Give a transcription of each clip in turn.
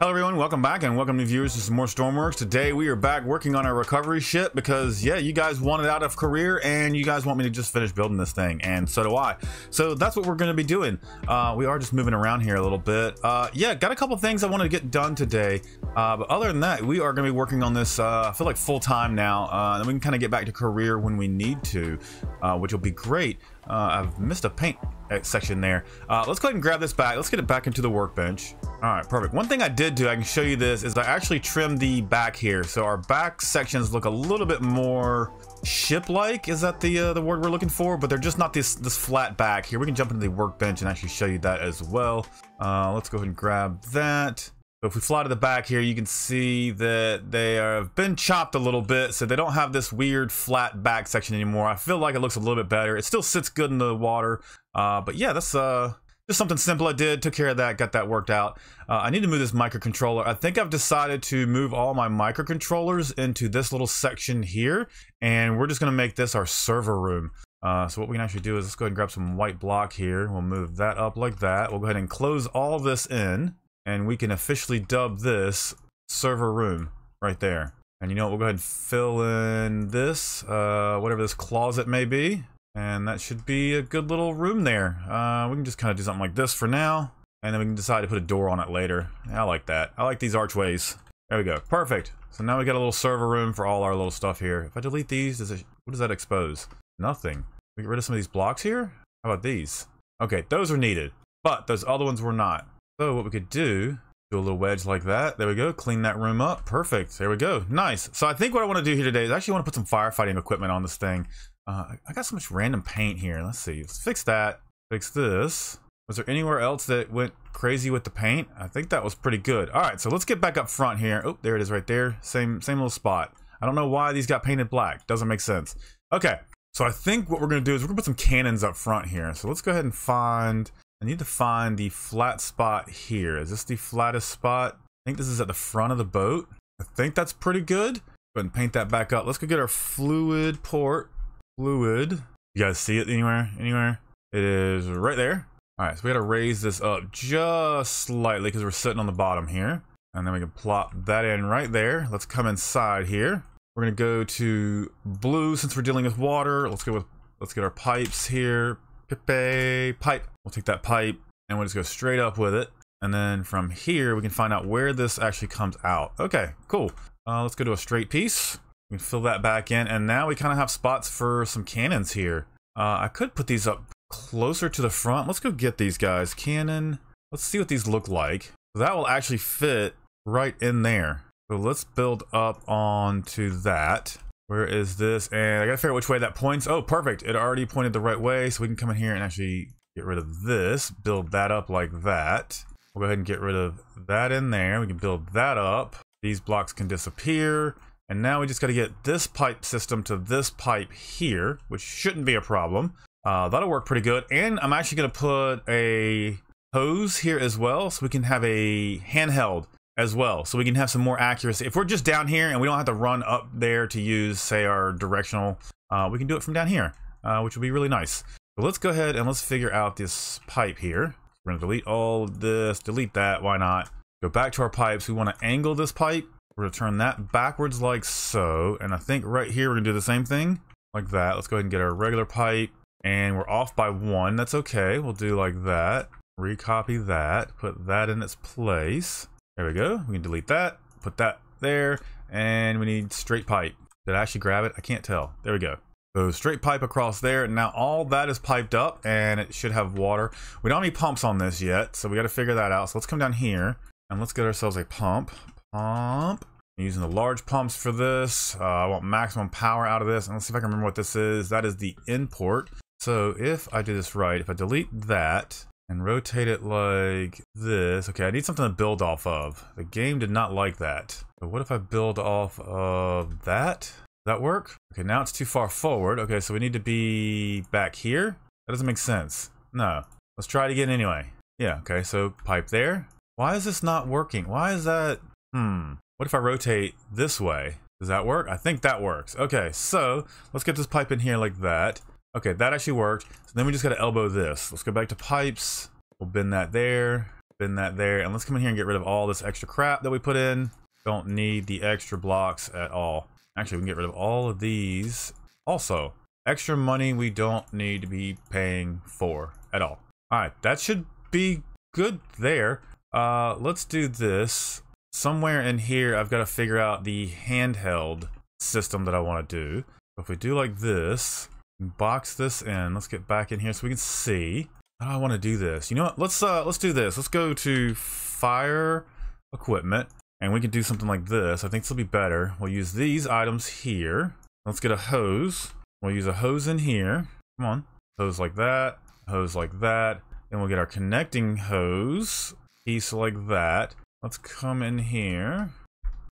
Hello everyone, welcome back and welcome to viewers to some more Stormworks. Today we are back working on our recovery ship because yeah, you guys wanted out of career and you guys want me to just finish building this thing and so do I. So that's what we're going to be doing. Uh, we are just moving around here a little bit. Uh, yeah, got a couple things I wanted to get done today. Uh, but other than that, we are going to be working on this, uh, I feel like full time now. Uh, and we can kind of get back to career when we need to, uh, which will be great. I've missed a paint section there. let's go ahead and grab this back. Let's get it back into the workbench. All right, perfect. One thing I did do, I can show you this, is I actually trimmed the back here. So our back sections look a little bit more ship-like. Is that the uh, the word we're looking for? But they're just not this this flat back here. We can jump into the workbench and actually show you that as well. Uh, let's go ahead and grab that. So if we fly to the back here, you can see that they have been chopped a little bit, so they don't have this weird flat back section anymore. I feel like it looks a little bit better. It still sits good in the water, uh, but yeah, that's uh, just something simple I did, took care of that, got that worked out. Uh, I need to move this microcontroller. I think I've decided to move all my microcontrollers into this little section here, and we're just gonna make this our server room. Uh, so what we can actually do is let's go ahead and grab some white block here. We'll move that up like that. We'll go ahead and close all this in, and we can officially dub this server room right there. And you know what, we'll go ahead and fill in this, uh, whatever this closet may be. And that should be a good little room there. Uh, we can just kind of do something like this for now. And then we can decide to put a door on it later. I like that. I like these archways. There we go. Perfect. So now we got a little server room for all our little stuff here. If I delete these, does it, what does that expose? Nothing. We get rid of some of these blocks here? How about these? Okay, those are needed. But those other ones were not. So what we could do, do a little wedge like that. There we go. Clean that room up. Perfect. There we go. Nice. So I think what I want to do here today is actually want to put some firefighting equipment on this thing. Uh, I got so much random paint here. Let's see. Let's fix that. Fix this. Was there anywhere else that went crazy with the paint? I think that was pretty good. All right, so let's get back up front here. Oh, there it is right there. Same, same little spot. I don't know why these got painted black. Doesn't make sense. Okay, so I think what we're gonna do is we're gonna put some cannons up front here. So let's go ahead and find, I need to find the flat spot here. Is this the flattest spot? I think this is at the front of the boat. I think that's pretty good. Go and paint that back up. Let's go get our fluid port fluid. You guys see it anywhere? Anywhere? It is right there. All right, so we gotta raise this up just slightly because we're sitting on the bottom here. And then we can plop that in right there. Let's come inside here. We're gonna go to blue since we're dealing with water. Let's go with, let's get our pipes here. Pipe, pipe. We'll take that pipe and we'll just go straight up with it. And then from here, we can find out where this actually comes out. Okay, cool. Uh, let's go to a straight piece. We can fill that back in, and now we kind of have spots for some cannons here. Uh, I could put these up closer to the front. Let's go get these guys. Cannon. Let's see what these look like. That will actually fit right in there. So let's build up onto that. Where is this? And I gotta figure out which way that points. Oh, perfect. It already pointed the right way, so we can come in here and actually get rid of this. Build that up like that. We'll go ahead and get rid of that in there. We can build that up. These blocks can disappear. And now we just got to get this pipe system to this pipe here, which shouldn't be a problem. Uh, that'll work pretty good. And I'm actually to put a hose here as well, so we can have a handheld as well, so we can have some more accuracy. If we're just down here and we don't have to run up there to use, say, our directional, uh, we can do it from down here, uh, which would be really nice. So let's go ahead and let's figure out this pipe here. We're to delete all this, delete that, why not? Go back to our pipes. We want to angle this pipe we're gonna turn that backwards like so. And I think right here, we're gonna do the same thing like that. Let's go ahead and get our regular pipe and we're off by one. That's okay. We'll do like that. Recopy that, put that in its place. There we go. We can delete that, put that there, and we need straight pipe. Did I actually grab it? I can't tell. There we go. So straight pipe across there. And now all that is piped up and it should have water. We don't have any pumps on this yet, so we got to figure that out. So let's come down here and let's get ourselves a pump pump. I'm using the large pumps for this. Uh, I want maximum power out of this. And let's see if I can remember what this is. That is the import. So if I do this right, if I delete that and rotate it like this. Okay, I need something to build off of. The game did not like that. But what if I build off of that? Does that work? Okay, now it's too far forward. Okay, so we need to be back here. That doesn't make sense. No. Let's try it again anyway. Yeah, okay, so pipe there. Why is this not working? Why is that Hmm. What if I rotate this way? Does that work? I think that works. Okay, so let's get this pipe in here like that. Okay, that actually worked. So then we just got to elbow this. Let's go back to pipes. We'll bend that there. bend that there. And let's come in here and get rid of all this extra crap that we put in. Don't need the extra blocks at all. Actually, we can get rid of all of these. Also, extra money we don't need to be paying for at all. All right, that should be good there. Uh, let's do this. Somewhere in here, I've got to figure out the handheld system that I want to do. If we do like this, box this in. Let's get back in here so we can see. How do I want to do this? You know what? Let's uh let's do this. Let's go to fire equipment and we can do something like this. I think this will be better. We'll use these items here. Let's get a hose. We'll use a hose in here. Come on. Hose like that. Hose like that. Then we'll get our connecting hose piece like that. Let's come in here.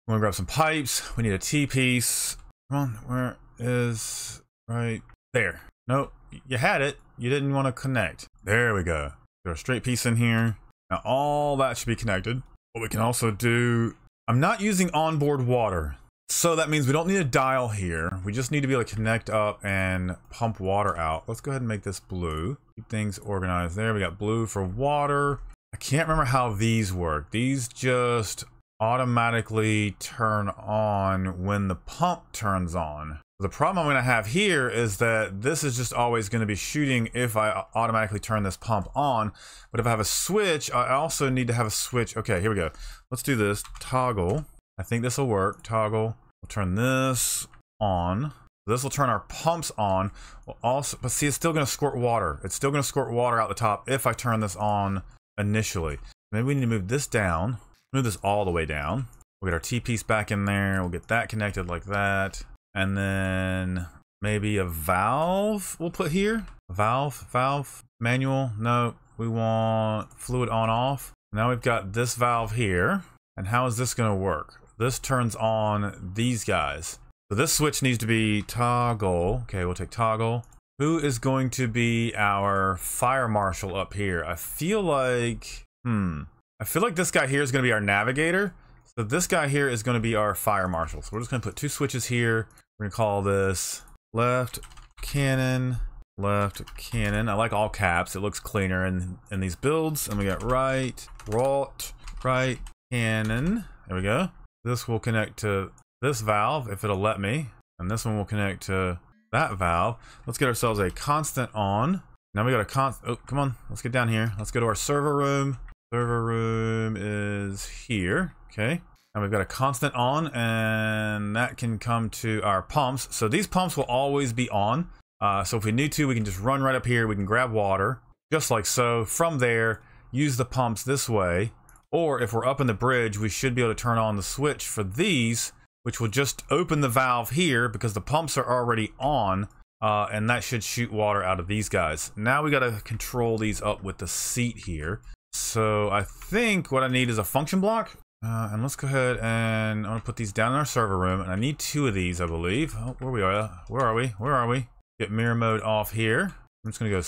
We're gonna grab some pipes. We need a T-piece. Come on, where is right there? Nope, you had it. You didn't want to connect. There we go. Got a straight piece in here. Now all that should be connected. What we can also do, I'm not using onboard water. So that means we don't need a dial here. We just need to be able to connect up and pump water out. Let's go ahead and make this blue. Keep things organized there. We got blue for water. I can't remember how these work. These just automatically turn on when the pump turns on. The problem I'm going to have here is that this is just always going to be shooting if I automatically turn this pump on. But if I have a switch, I also need to have a switch. Okay, here we go. Let's do this. Toggle. I think this will work. Toggle. We'll turn this on. This will turn our pumps on. We'll also, but see, it's still going to squirt water. It's still going to squirt water out the top if I turn this on initially. Maybe we need to move this down. Move this all the way down. We'll get our T-piece back in there. We'll get that connected like that. And then maybe a valve we'll put here. valve, valve, manual. No, we want fluid on off. Now we've got this valve here. And how is this going to work? This turns on these guys. So this switch needs to be toggle. Okay, we'll take toggle. Who is going to be our fire marshal up here? I feel like, hmm. I feel like this guy here is going to be our navigator. So this guy here is going to be our fire marshal. So we're just going to put two switches here. We're gonna call this left cannon, left cannon. I like all caps. It looks cleaner in, in these builds. And we got right, right, right cannon. There we go. This will connect to this valve if it'll let me. And this one will connect to that valve. Let's get ourselves a constant on. Now we got a constant. Oh, come on. Let's get down here. Let's go to our server room. Server room is here. Okay. And we've got a constant on, and that can come to our pumps. So these pumps will always be on. Uh, so if we need to, we can just run right up here. We can grab water, just like so. From there, use the pumps this way. Or if we're up in the bridge, we should be able to turn on the switch for these, which will just open the valve here because the pumps are already on. Uh, and that should shoot water out of these guys. Now we got to control these up with the seat here. So I think what I need is a function block. Uh, and let's go ahead and I'm gonna put these down in our server room, and I need two of these, I believe. Oh, where we are? Where are we? Where are we? Get mirror mode off here. I'm just gonna go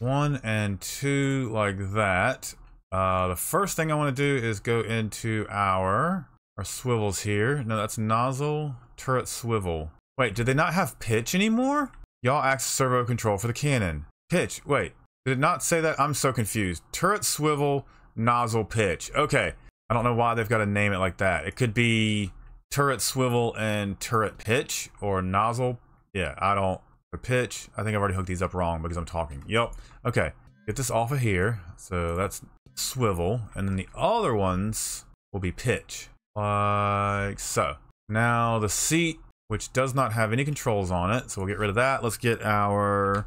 one and two like that. Uh, the first thing I want to do is go into our our swivels here. No, that's nozzle turret swivel. Wait, did they not have pitch anymore? Yaw axis servo control for the cannon. Pitch. Wait, did it not say that? I'm so confused. Turret swivel nozzle pitch. Okay. I don't know why they've got to name it like that. It could be turret swivel and turret pitch or nozzle. Yeah, I don't. For pitch, I think I've already hooked these up wrong because I'm talking. Yep. Okay. Get this off of here. So that's swivel. And then the other ones will be pitch. Like so. Now the seat, which does not have any controls on it. So we'll get rid of that. Let's get our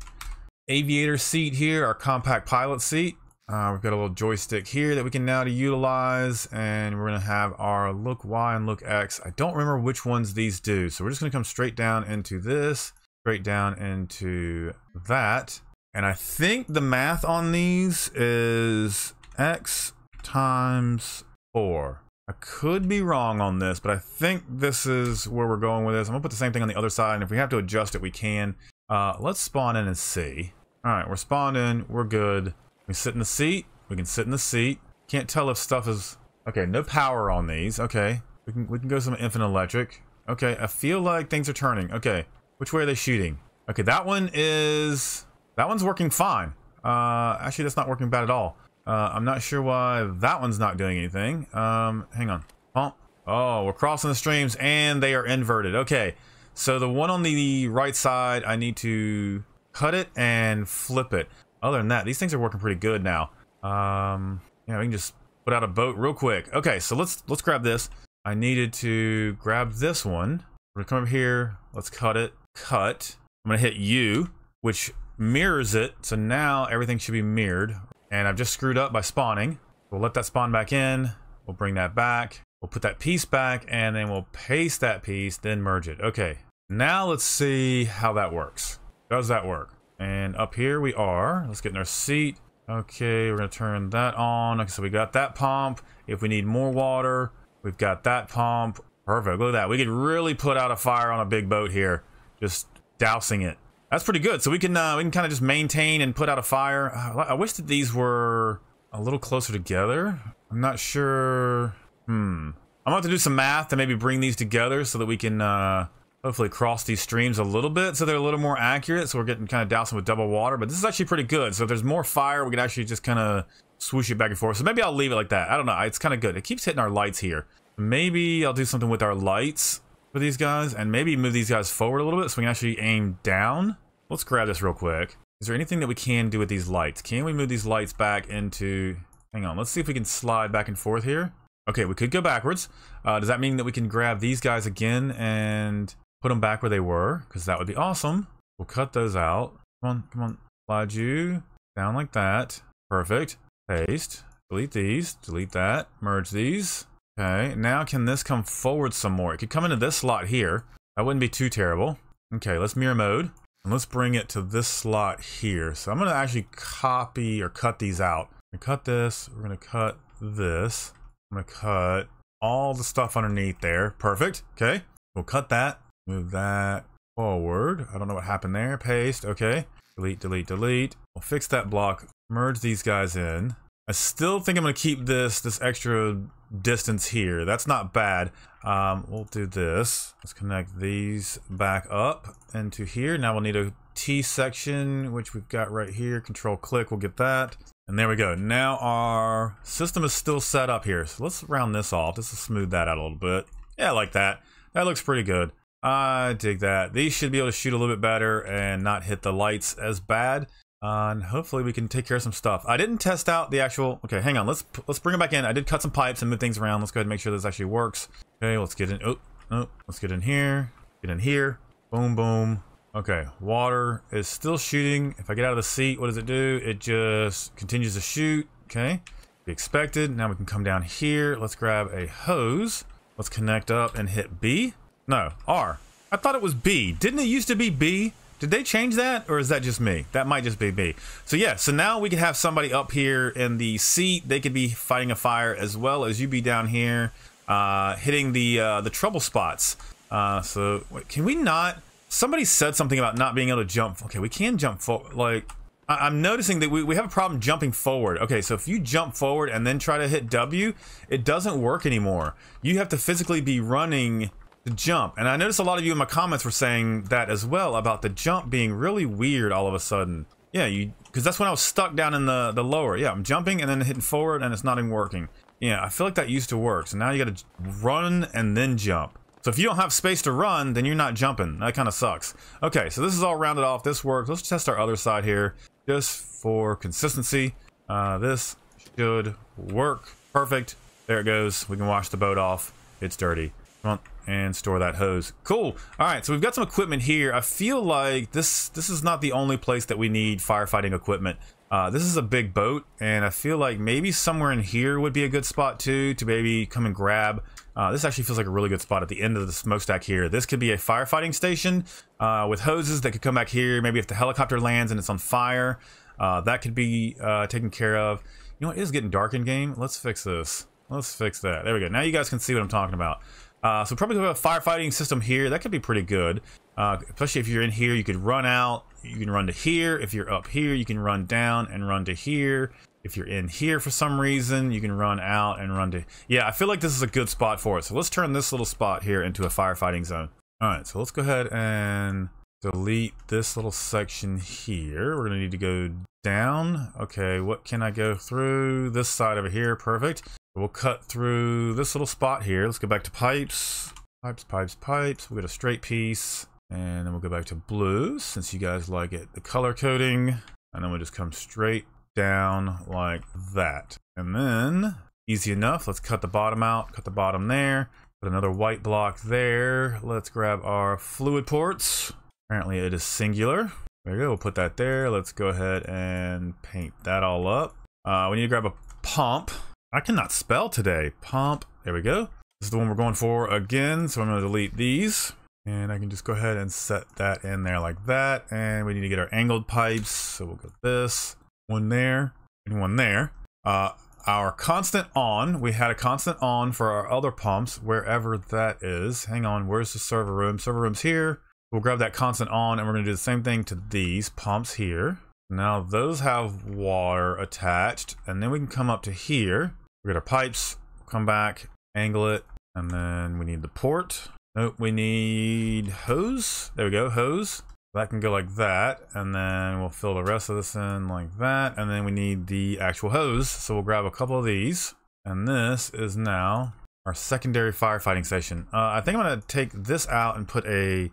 aviator seat here, our compact pilot seat. Uh, we've got a little joystick here that we can now to utilize, and we're going to have our look Y and look X. I don't remember which ones these do, so we're just going to come straight down into this, straight down into that. And I think the math on these is X times 4. I could be wrong on this, but I think this is where we're going with this. I'm to put the same thing on the other side, and if we have to adjust it, we can. Uh, let's spawn in and see. All right, we're spawned in. We're good. We sit in the seat. We can sit in the seat. Can't tell if stuff is... Okay, no power on these. Okay. We can, we can go some infinite electric. Okay, I feel like things are turning. Okay, which way are they shooting? Okay, that one is... That one's working fine. Uh, actually, that's not working bad at all. Uh, I'm not sure why that one's not doing anything. Um, hang on. Oh, oh, we're crossing the streams and they are inverted. Okay, so the one on the right side, I need to cut it and flip it. Other than that, these things are working pretty good now. Um, yeah, we can just put out a boat real quick. Okay, so let's let's grab this. I needed to grab this one. We're gonna come over here. Let's cut it. Cut. I'm gonna hit U, which mirrors it. So now everything should be mirrored. And I've just screwed up by spawning. We'll let that spawn back in. We'll bring that back. We'll put that piece back and then we'll paste that piece, then merge it. Okay, now let's see how that works. Does that work? And up here we are. Let's get in our seat. Okay, we're gonna turn that on. Okay, so we got that pump. If we need more water, we've got that pump. Perfect, look at that. We could really put out a fire on a big boat here. Just dousing it. That's pretty good. So we can uh, we can kind of just maintain and put out a fire. Uh, I wish that these were a little closer together. I'm not sure. Hmm. I'm to have to do some math to maybe bring these together so that we can uh, hopefully cross these streams a little bit so they're a little more accurate. So we're getting kind of dousing with double water. But this is actually pretty good. So if there's more fire, we can actually just kind of swoosh it back and forth. So maybe I'll leave it like that. I don't know. It's kind of good. It keeps hitting our lights here. Maybe I'll do something with our lights for these guys and maybe move these guys forward a little bit so we can actually aim down. Let's grab this real quick. Is there anything that we can do with these lights? Can we move these lights back into... Hang on, let's see if we can slide back and forth here. Okay, we could go backwards. Uh, does that mean that we can grab these guys again and put them back where they were? Because that would be awesome. We'll cut those out. Come on, come on. Slide you down like that. Perfect. Paste. Delete these. Delete that. Merge these. Okay, now can this come forward some more? It could come into this slot here. That wouldn't be too terrible. Okay, let's mirror mode. And let's bring it to this slot here. So I'm going to actually copy or cut these out. We cut this. We're going to cut this. I'm going to cut all the stuff underneath there. Perfect. Okay. We'll cut that. Move that forward. I don't know what happened there. Paste. Okay. Delete, delete, delete. We'll fix that block. Merge these guys in. I still think I'm going to keep this, this extra distance here. That's not bad. Um, we'll do this. Let's connect these back up into here. Now we'll need a T section, which we've got right here. Control click, we'll get that. And there we go. Now our system is still set up here. So let's round this off just smooth that out a little bit. Yeah, like that. That looks pretty good. I dig that. These should be able to shoot a little bit better and not hit the lights as bad. Uh, and hopefully we can take care of some stuff. I didn't test out the actual. Okay, hang on. Let's let's bring it back in. I did cut some pipes and move things around. Let's go ahead and make sure this actually works. Okay, let's get in. Oh, oh, let's get in here. Get in here. Boom, boom. Okay, water is still shooting. If I get out of the seat, what does it do? It just continues to shoot. Okay, be expected. Now we can come down here. Let's grab a hose. Let's connect up and hit B. No, R. I thought it was B. Didn't it used to be B? Did they change that, or is that just me? That might just be me. So yeah, so now we can have somebody up here in the seat. They could be fighting a fire as well as you be down here, uh, hitting the uh, the trouble spots. Uh, so wait, can we not? Somebody said something about not being able to jump. Okay, we can jump forward. Like I am noticing that we, we have a problem jumping forward. Okay, so if you jump forward and then try to hit W, it doesn't work anymore. You have to physically be running the jump. And I noticed a lot of you in my comments were saying that as well about the jump being really weird all of a sudden. Yeah, you because that's when I was stuck down in the the lower. Yeah, I'm jumping and then hitting forward and it's not even working. Yeah, I feel like that used to work. So now you got to run and then jump. So if you don't have space to run, then you're not jumping. That kind of sucks. Okay, so this is all rounded off. This works. Let's test our other side here just for consistency. Uh, this should work. Perfect. There it goes. We can wash the boat off. It's dirty. Come on and store that hose. Cool. All right, so we've got some equipment here. I feel like this this is not the only place that we need firefighting equipment. Uh, this is a big boat, and I feel like maybe somewhere in here would be a good spot too to maybe come and grab. Uh, this actually feels like a really good spot at the end of the smokestack here. This could be a firefighting station uh, with hoses that could come back here. Maybe if the helicopter lands and it's on fire, uh, that could be uh, taken care of. You know, it is getting dark in game. Let's fix this. Let's fix that. There we go. Now you guys can see what I'm talking about. Uh, so probably have a firefighting system here. That could be pretty good. Uh, especially if you're in here, you could run out. You can run to here. If you're up here, you can run down and run to here. If you're in here for some reason, you can run out and run to... Yeah, I feel like this is a good spot for it. So let's turn this little spot here into a firefighting zone. All right, so let's go ahead and delete this little section here. We're gonna need to go down. Okay, what can I go through? This side over here, perfect. We'll cut through this little spot here. Let's go back to pipes. Pipes, pipes, pipes. We'll get a straight piece. And then we'll go back to blue since you guys like it. The color coding. And then we'll just come straight down like that. And then, easy enough, let's cut the bottom out. Cut the bottom there. Put another white block there. Let's grab our fluid ports. Apparently it is singular. There we go, we'll put that there. Let's go ahead and paint that all up. Uh, we need to grab a pump. I cannot spell today. Pump, there we go. This is the one we're going for again, so I'm gonna delete these. And I can just go ahead and set that in there like that. And we need to get our angled pipes. So we'll go this, one there, and one there. Uh, our constant on, we had a constant on for our other pumps, wherever that is. Hang on, where's the server room? Server room's here. We'll grab that constant on and we're gonna do the same thing to these pumps here. Now those have water attached and then we can come up to here. We get our pipes, come back, angle it, and then we need the port. Nope, we need hose. There we go, hose. That can go like that, and then we'll fill the rest of this in like that, and then we need the actual hose. So we'll grab a couple of these, and this is now our secondary firefighting station. Uh, I think I'm gonna take this out and put a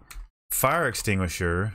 fire extinguisher.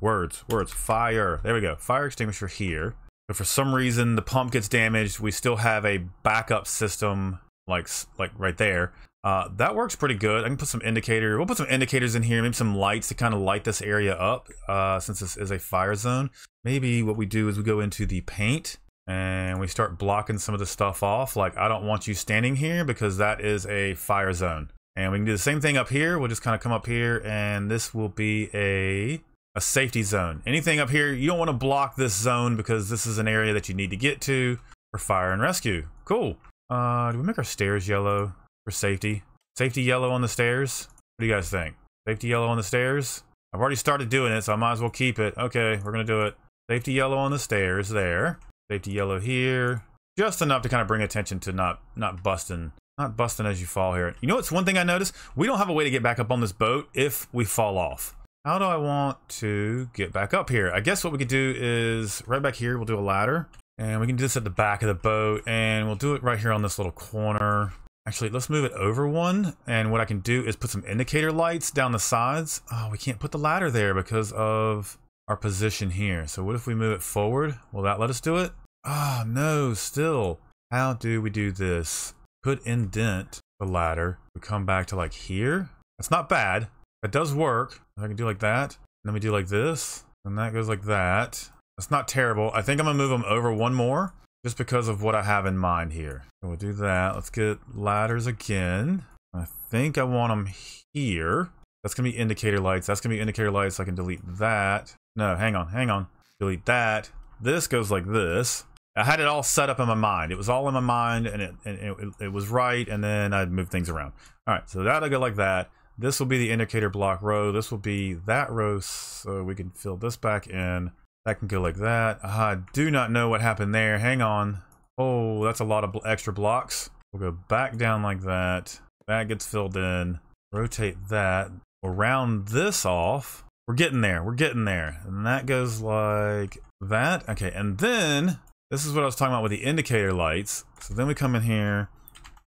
Words, words, fire. There we go, fire extinguisher here. But for some reason the pump gets damaged, we still have a backup system like like right there. Uh, that works pretty good. I can put some indicator. We'll put some indicators in here, maybe some lights to kind of light this area up uh, since this is a fire zone. Maybe what we do is we go into the paint and we start blocking some of the stuff off. Like I don't want you standing here because that is a fire zone. And we can do the same thing up here. We'll just kind of come up here and this will be a a safety zone. Anything up here, you don't want to block this zone because this is an area that you need to get to for fire and rescue. Cool. Uh, do we make our stairs yellow for safety? Safety yellow on the stairs? What do you guys think? Safety yellow on the stairs? I've already started doing it, so I might as well keep it. Okay, we're gonna do it. Safety yellow on the stairs there. Safety yellow here. Just enough to kind of bring attention to not not busting not busting as you fall here. You know what's one thing I noticed? We don't have a way to get back up on this boat if we fall off. How do I want to get back up here? I guess what we could do is right back here, we'll do a ladder. And we can do this at the back of the boat and we'll do it right here on this little corner. Actually, let's move it over one. And what I can do is put some indicator lights down the sides. Oh, we can't put the ladder there because of our position here. So what if we move it forward? Will that let us do it? Oh, no, still. How do we do this? Could indent the ladder. We come back to like here. That's not bad. That does work. I can do like that. And then we do like this. And that goes like that. That's not terrible. I think I'm gonna move them over one more just because of what I have in mind here. So we'll do that. Let's get ladders again. I think I want them here. That's gonna be indicator lights. That's gonna be indicator lights. I can delete that. No, hang on, hang on. Delete that. This goes like this. I had it all set up in my mind. It was all in my mind and it, and it, it was right. And then I'd move things around. All right, so that'll go like that. This will be the indicator block row. This will be that row. So we can fill this back in. That can go like that. I do not know what happened there. Hang on. Oh, that's a lot of extra blocks. We'll go back down like that. That gets filled in. Rotate that. We'll round this off. We're getting there. We're getting there. And that goes like that. Okay, and then this is what I was talking about with the indicator lights. So then we come in here,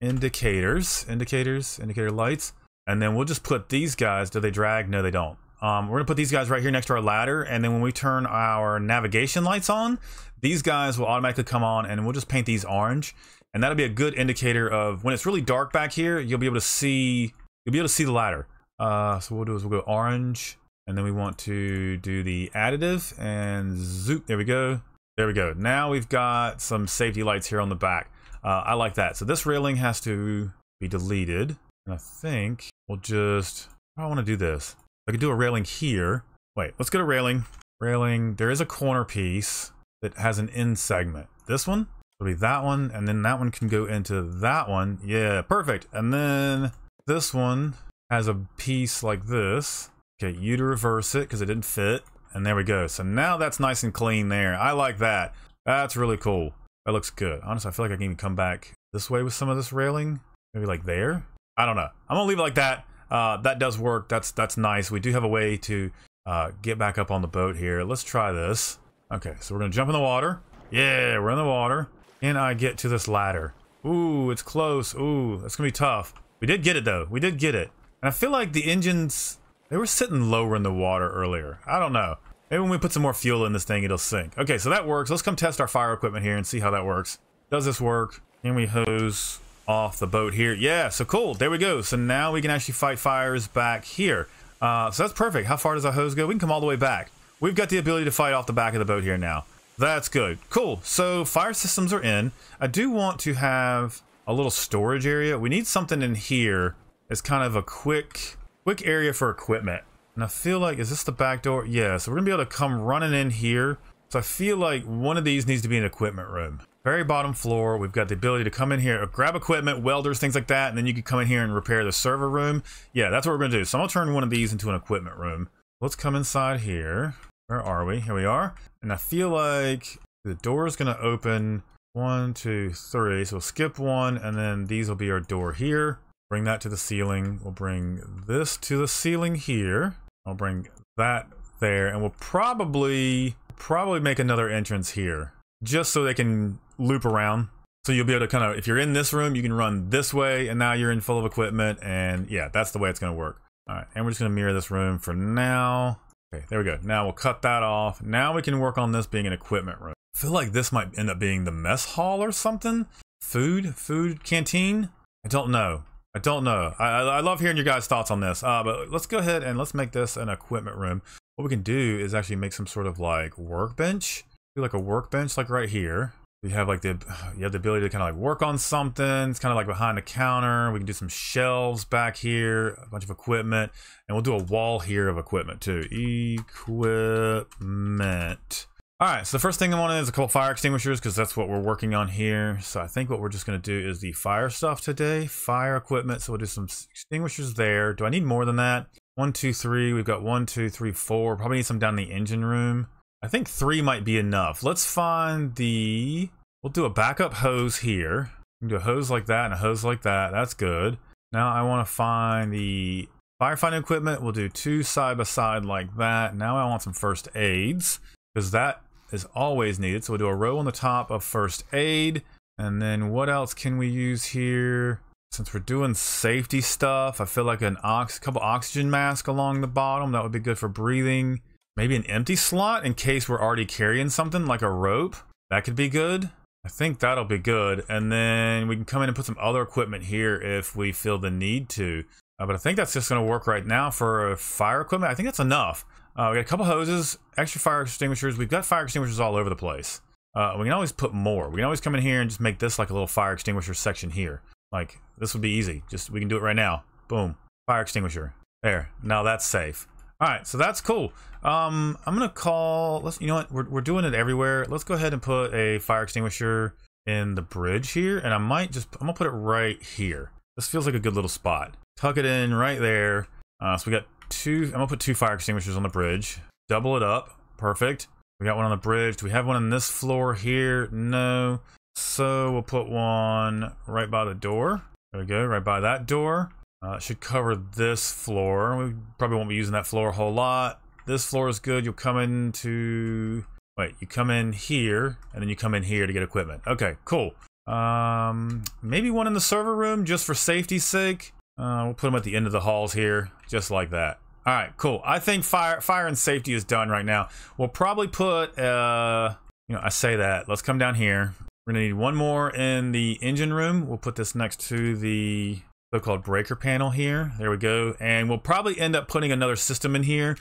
indicators, indicators, indicator lights, and then we'll just put these guys. Do they drag? No, they don't. Um, we're gonna put these guys right here next to our ladder, and then when we turn our navigation lights on, these guys will automatically come on, and we'll just paint these orange, and that'll be a good indicator of when it's really dark back here. You'll be able to see, you'll be able to see the ladder. Uh, so what we'll do is we'll go orange, and then we want to do the additive, and zoop. There we go. There we go. Now we've got some safety lights here on the back. Uh, I like that. So this railing has to be deleted, and I think we'll just. I want to do this. I could do a railing here. Wait, let's get a railing. Railing, there is a corner piece that has an end segment. This one it'll be that one, and then that one can go into that one. Yeah, perfect. And then this one has a piece like this. Okay, you to reverse it because it didn't fit. And there we go. So now that's nice and clean there. I like that. That's really cool. That looks good. Honestly, I feel like I can even come back this way with some of this railing. Maybe like there. I don't know. I'm gonna leave it like that. Uh, that does work. That's that's nice. We do have a way to uh, get back up on the boat here. Let's try this. Okay, so we're gonna jump in the water. Yeah, we're in the water. Can I get to this ladder? Ooh, it's close. Ooh, that's gonna be tough. We did get it though. We did get it. And I feel like the engines, they were sitting lower in the water earlier. I don't know. Maybe when we put some more fuel in this thing, it'll sink. Okay, so that works. Let's come test our fire equipment here and see how that works. Does this work? Can we hose off the boat here? Yeah, so cool. There we go. So now we can actually fight fires back here. Uh, so that's perfect. How far does our hose go? We can come all the way back. We've got the ability to fight off the back of the boat here now. That's good. Cool. So fire systems are in. I do want to have a little storage area. We need something in here It's kind of a quick, quick area for equipment. And I feel like, is this the back door? Yeah, so we're gonna be able to come running in here. So I feel like one of these needs to be an equipment room. Very bottom floor, we've got the ability to come in here, grab equipment, welders, things like that, and then you can come in here and repair the server room. Yeah, that's what we're gonna do. So I'm gonna turn one of these into an equipment room. Let's come inside here. Where are we? Here we are. And I feel like the door is going to open one, two, three. So we'll skip one, and then these will be our door here. Bring that to the ceiling. We'll bring this to the ceiling here. I'll bring that there, and we'll probably probably make another entrance here, just so they can loop around. So you'll be able to kind of, if you're in this room, you can run this way, and now you're in full of equipment, and yeah, that's the way it's going to work. All right, and we're just going to mirror this room for now. Okay, there we go. Now we'll cut that off. Now we can work on this being an equipment room. I feel like this might end up being the mess hall or something. Food, food canteen. I don't know. I don't know. I, I, love hearing your guys' thoughts on this. Uh, but let's go ahead and let's make this an equipment room. What we can do is actually make some sort of like workbench. Do like a workbench like right here. You have like the you have the ability to kind of like work on something. It's kind of like behind the counter. We can do some shelves back here, a bunch of equipment, and we'll do a wall here of equipment too. Equipment. All right, so the first thing I want is a couple fire extinguishers because that's what we're working on here. So I think what we're just going to do is the fire stuff today, fire equipment. So we'll do some extinguishers there. Do I need more than that? One, two, three. We've got one, two, three, four. Probably need some down in the engine room. I think three might be enough. Let's find the... We'll do a backup hose here. Do a hose like that and a hose like that. That's good. Now I want to find the firefighting equipment. We'll do two side by side like that. Now I want some first aids because that is always needed. So we'll do a row on the top of first aid. And then what else can we use here? Since we're doing safety stuff, I feel like an ox, couple oxygen mask along the bottom. That would be good for breathing. Maybe an empty slot in case we're already carrying something like a rope. That could be good. I think that'll be good. And then we can come in and put some other equipment here if we feel the need to. Uh, but I think that's just going to work right now for fire equipment. I think that's enough. Uh, we got a couple hoses, extra fire extinguishers. We've got fire extinguishers all over the place. Uh, we can always put more. We can always come in here and just make this like a little fire extinguisher section here. Like, this would be easy. Just, we can do it right now. Boom. Fire extinguisher. There. Now that's safe. All right, so that's cool. Um, I'm gonna call. Let's. You know what? We're we're doing it everywhere. Let's go ahead and put a fire extinguisher in the bridge here, and I might just. I'm gonna put it right here. This feels like a good little spot. Tuck it in right there. Uh, so we got two. I'm gonna put two fire extinguishers on the bridge. Double it up. Perfect. We got one on the bridge. Do we have one on this floor here? No. So we'll put one right by the door. There we go, right by that door. Uh, should cover this floor. We probably won't be using that floor a whole lot. This floor is good. You'll come into... Wait, you come in here, and then you come in here to get equipment. Okay, cool. Um, maybe one in the server room, just for safety's sake. Uh, we'll put them at the end of the halls here, just like that. All right, cool. I think fire, fire and safety is done right now. We'll probably put, uh, you know, I say that. Let's come down here. We're gonna need one more in the engine room. We'll put this next to the so-called breaker panel here. There we go. And we'll probably end up putting another system in here.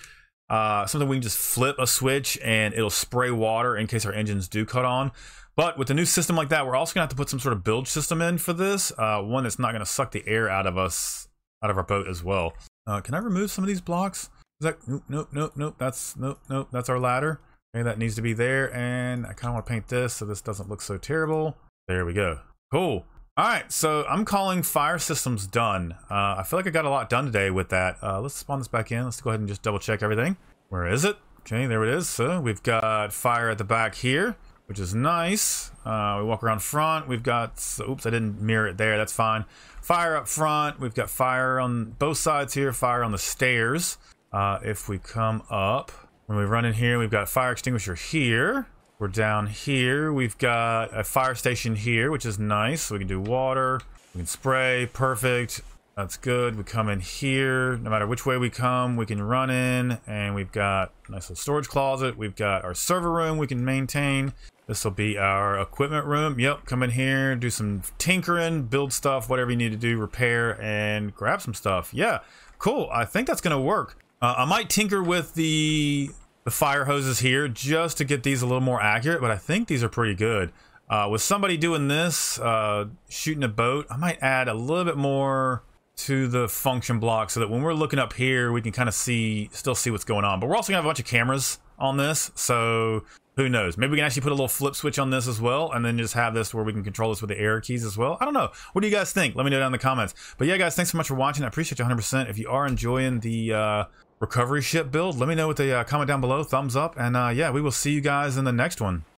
Uh, something we can just flip a switch and it'll spray water in case our engines do cut on. But with a new system like that, we're also gonna have to put some sort of bilge system in for this. Uh, one that's not gonna suck the air out of us, out of our boat as well. Uh, can I remove some of these blocks? Is that, nope, nope, nope, nope, that's, nope, nope, that's our ladder. Okay, that needs to be there. And I kind of want to paint this so this doesn't look so terrible. There we go. Cool. All right, so I'm calling fire systems done. Uh, I feel like I got a lot done today with that. Uh, let's spawn this back in. Let's go ahead and just double check everything. Where is it? Okay, there it is. So we've got fire at the back here, which is nice. Uh, we walk around front. We've got, oops, I didn't mirror it there. That's fine. Fire up front. We've got fire on both sides here, fire on the stairs. Uh, if we come up, when we run in here, we've got fire extinguisher here. We're down here. We've got a fire station here, which is nice. So we can do water. We can spray. Perfect. That's good. We come in here. No matter which way we come, we can run in. And we've got a nice little storage closet. We've got our server room we can maintain. This will be our equipment room. Yep, come in here, do some tinkering, build stuff, whatever you need to do, repair, and grab some stuff. Yeah, cool. I think that's going to work. Uh, I might tinker with the the fire hoses here just to get these a little more accurate, but I think these are pretty good. Uh, with somebody doing this, uh, shooting a boat, I might add a little bit more to the function block so that when we're looking up here, we can kind of see, still see what's going on. But we're also gonna have a bunch of cameras on this, so who knows? Maybe we can actually put a little flip switch on this as well, and then just have this where we can control this with the arrow keys as well. I don't know. What do you guys think? Let me know down in the comments. But yeah, guys, thanks so much for watching. I appreciate you 100%. If you are enjoying the uh, recovery ship build, let me know with a uh, comment down below, thumbs up, and uh, yeah, we will see you guys in the next one.